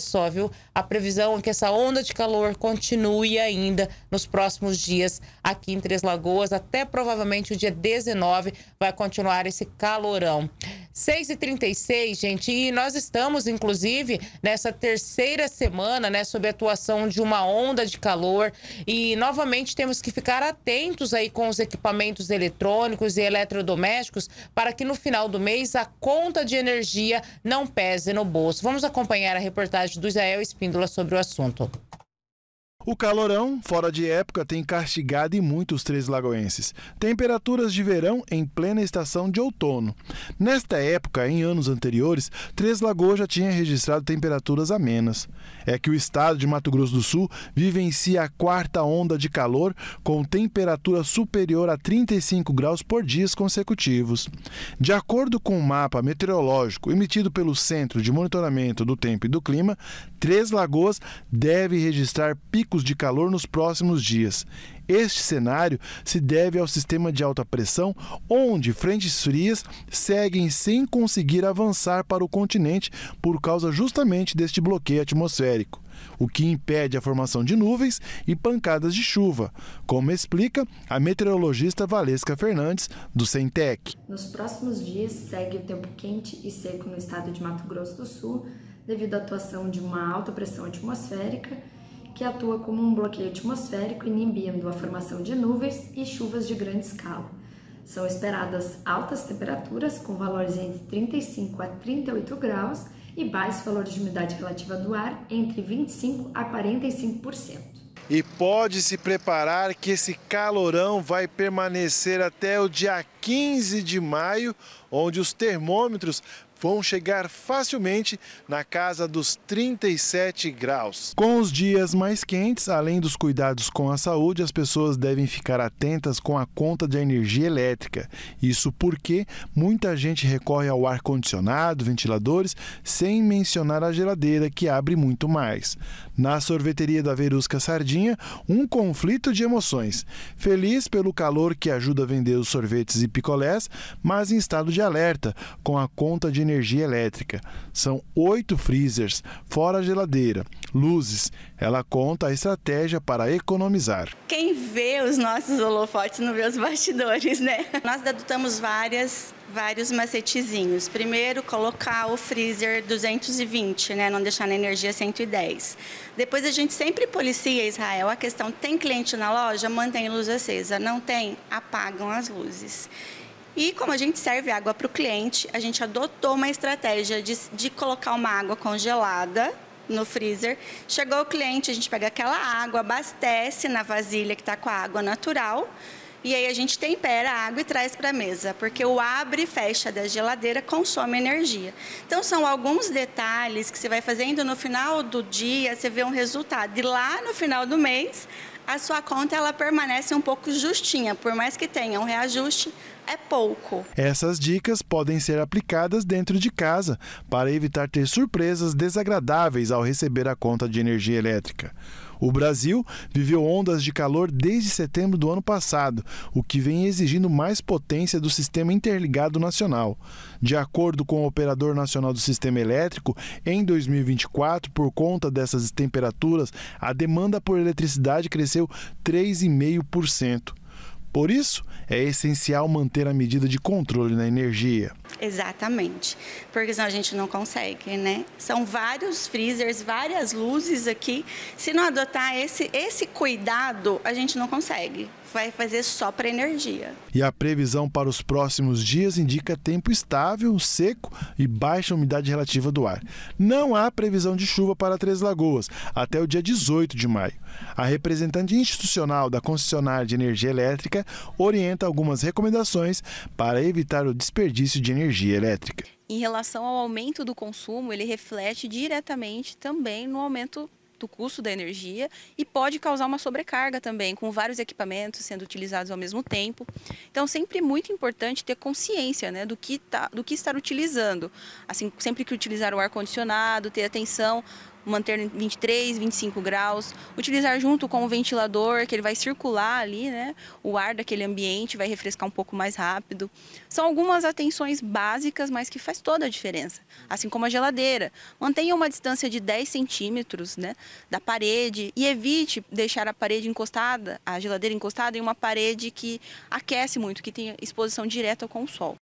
só, viu? A previsão é que essa onda de calor continue ainda nos próximos dias aqui em Três Lagoas, até provavelmente o dia 19 vai continuar esse calorão. 6h36, gente, e nós estamos, inclusive, nessa terceira semana, né, sob a atuação de uma onda de calor. E novamente temos que ficar atentos aí com os equipamentos eletrônicos e eletrodomésticos para que no final do mês a conta de energia não pese no bolso. Vamos acompanhar a reportagem do Israel Espíndola sobre o assunto. O calorão, fora de época, tem castigado e muitos três lagoenses. Temperaturas de verão em plena estação de outono. Nesta época, em anos anteriores, Três Lagoas já tinha registrado temperaturas amenas. É que o estado de Mato Grosso do Sul vivencia a quarta onda de calor com temperatura superior a 35 graus por dias consecutivos. De acordo com o mapa meteorológico emitido pelo Centro de Monitoramento do Tempo e do Clima, Três Lagoas deve registrar picos picos de calor nos próximos dias. Este cenário se deve ao sistema de alta pressão, onde frentes frias seguem sem conseguir avançar para o continente por causa justamente deste bloqueio atmosférico, o que impede a formação de nuvens e pancadas de chuva, como explica a meteorologista Valesca Fernandes, do Centec. Nos próximos dias segue o tempo quente e seco no estado de Mato Grosso do Sul, devido à atuação de uma alta pressão atmosférica que atua como um bloqueio atmosférico, inibindo a formação de nuvens e chuvas de grande escala. São esperadas altas temperaturas, com valores entre 35 a 38 graus, e baixos valores de umidade relativa do ar, entre 25 a 45%. E pode se preparar que esse calorão vai permanecer até o dia 15 de maio, onde os termômetros vão chegar facilmente na casa dos 37 graus. Com os dias mais quentes, além dos cuidados com a saúde, as pessoas devem ficar atentas com a conta de energia elétrica. Isso porque muita gente recorre ao ar condicionado, ventiladores, sem mencionar a geladeira que abre muito mais. Na sorveteria da Verusca Sardinha, um conflito de emoções. Feliz pelo calor que ajuda a vender os sorvetes e picolés, mas em estado de alerta com a conta de energia elétrica. São oito freezers, fora a geladeira, luzes. Ela conta a estratégia para economizar. Quem vê os nossos holofotes não vê os bastidores, né? Nós adotamos várias vários macetezinhos. Primeiro, colocar o freezer 220, né, não deixar na energia 110. Depois a gente sempre policia Israel a questão tem cliente na loja, mantém luz acesa, não tem, apagam as luzes. E como a gente serve água para o cliente, a gente adotou uma estratégia de, de colocar uma água congelada no freezer. Chegou o cliente, a gente pega aquela água, abastece na vasilha que está com a água natural. E aí a gente tempera a água e traz para a mesa, porque o abre e fecha da geladeira consome energia. Então são alguns detalhes que você vai fazendo no final do dia, você vê um resultado. E lá no final do mês, a sua conta ela permanece um pouco justinha, por mais que tenha um reajuste, é pouco. Essas dicas podem ser aplicadas dentro de casa para evitar ter surpresas desagradáveis ao receber a conta de energia elétrica. O Brasil viveu ondas de calor desde setembro do ano passado, o que vem exigindo mais potência do sistema interligado nacional. De acordo com o Operador Nacional do Sistema Elétrico, em 2024, por conta dessas temperaturas, a demanda por eletricidade cresceu 3,5%. Por isso, é essencial manter a medida de controle na energia. Exatamente, porque senão a gente não consegue, né? São vários freezers, várias luzes aqui. Se não adotar esse, esse cuidado, a gente não consegue vai fazer só para energia. E a previsão para os próximos dias indica tempo estável, seco e baixa umidade relativa do ar. Não há previsão de chuva para Três Lagoas até o dia 18 de maio. A representante institucional da concessionária de energia elétrica orienta algumas recomendações para evitar o desperdício de energia elétrica. Em relação ao aumento do consumo, ele reflete diretamente também no aumento do custo da energia e pode causar uma sobrecarga também, com vários equipamentos sendo utilizados ao mesmo tempo. Então, sempre muito importante ter consciência né, do, que tá, do que estar utilizando. Assim, sempre que utilizar o ar-condicionado, ter atenção manter em 23, 25 graus, utilizar junto com o ventilador, que ele vai circular ali, né? O ar daquele ambiente vai refrescar um pouco mais rápido. São algumas atenções básicas, mas que faz toda a diferença. Assim como a geladeira. Mantenha uma distância de 10 centímetros né, da parede e evite deixar a parede encostada, a geladeira encostada em uma parede que aquece muito, que tem exposição direta com o sol.